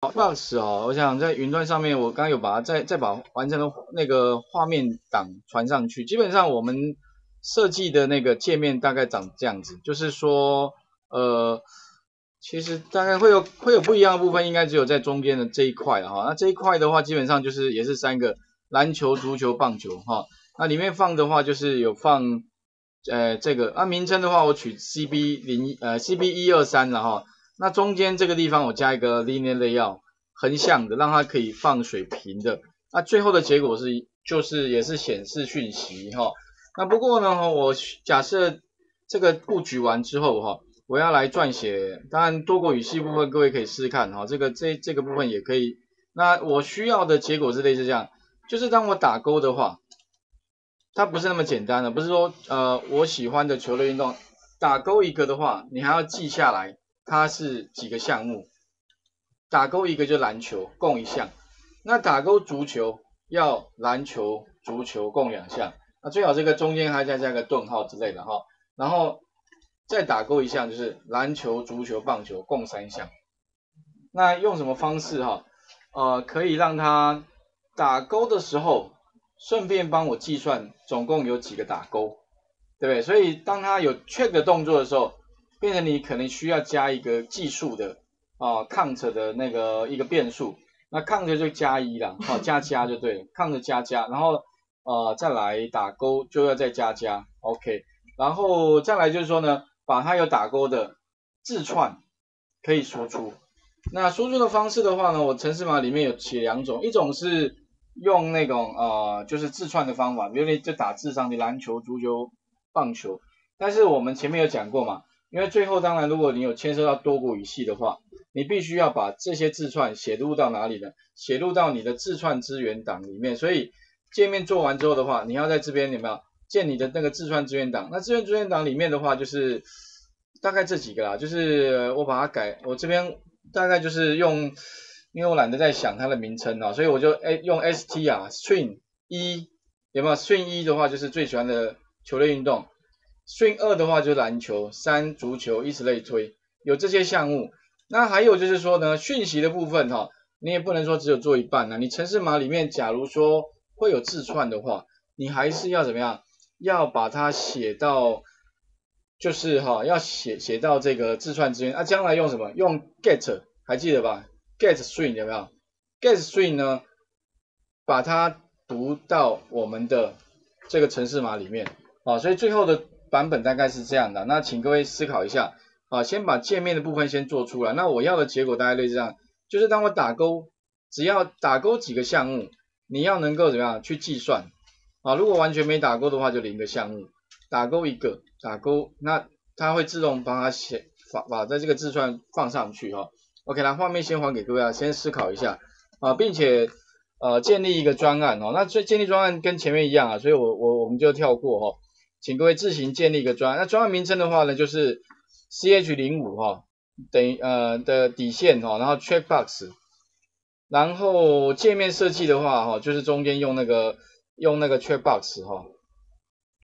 box 哦，我想在云端上面，我刚刚有把它再再把完成的那个画面档传上去。基本上我们设计的那个界面大概长这样子，就是说，呃，其实大概会有会有不一样的部分，应该只有在中间的这一块哈。那这一块的话，基本上就是也是三个篮球、足球、棒球哈。那里面放的话就是有放，呃，这个啊名称的话，我取 CB 零呃 CB 一二三了哈。那中间这个地方我加一个 linear layout 横向的，让它可以放水平的。那最后的结果是就是也是显示讯息哈。那不过呢，我假设这个布局完之后哈，我要来撰写，当然多国语系部分各位可以试试看哈。这个这这个部分也可以。那我需要的结果是类似这样，就是当我打勾的话，它不是那么简单的，不是说呃我喜欢的球类运动打勾一个的话，你还要记下来。它是几个项目，打勾一个就篮球，共一项。那打勾足球要篮球、足球共两项。那最好这个中间还再加个顿号之类的哈。然后再打勾一项就是篮球、足球、棒球共三项。那用什么方式哈？呃，可以让它打勾的时候顺便帮我计算总共有几个打勾，对不对？所以当它有 check 的动作的时候。变成你可能需要加一个计数的啊，count 的那个一个变数，那 count 就加一了，好加加就对，count 加加，然后呃再来打勾就要再加加，OK，然后再来就是说呢，把它有打勾的字串可以输出，那输出的方式的话呢，我程式码里面有写两种，一种是用那种呃就是字串的方法，比如你就打字上的篮球、足球、棒球，但是我们前面有讲过嘛。因为最后，当然，如果你有牵涉到多国语系的话，你必须要把这些字串写入到哪里呢？写入到你的字串资源档里面。所以界面做完之后的话，你要在这边有没有建你的那个字串资源档？那字串资源档里面的话，就是大概这几个啦，就是我把它改，我这边大概就是用，因为我懒得再想它的名称啊，所以我就哎用 ST 啊，String 一有没有？String 一的话就是最喜欢的球类运动。训二的话就是篮球，三足球，以此类推，有这些项目。那还有就是说呢，讯息的部分哈，你也不能说只有做一半啊。你城市码里面假如说会有字串的话，你还是要怎么样？要把它写到，就是哈，要写写到这个字串之间。那将来用什么？用 get，还记得吧？get string 有没有？get string 呢，把它读到我们的这个城市码里面啊。所以最后的。版本大概是这样的，那请各位思考一下啊，先把界面的部分先做出来。那我要的结果大概类似这样，就是当我打勾，只要打勾几个项目，你要能够怎么样去计算啊？如果完全没打勾的话，就零个项目，打勾一个，打勾，那它会自动帮它写，把把在这个字串放上去哈。OK，那画面先还给各位啊，先思考一下啊，并且呃建立一个专案哦。那这建立专案跟前面一样啊，所以我我我们就跳过哈。请各位自行建立一个专，那专案名称的话呢，就是 C H 零五哈，等于呃的底线哈，然后 checkbox，然后界面设计的话哈，就是中间用那个用那个 checkbox 哈。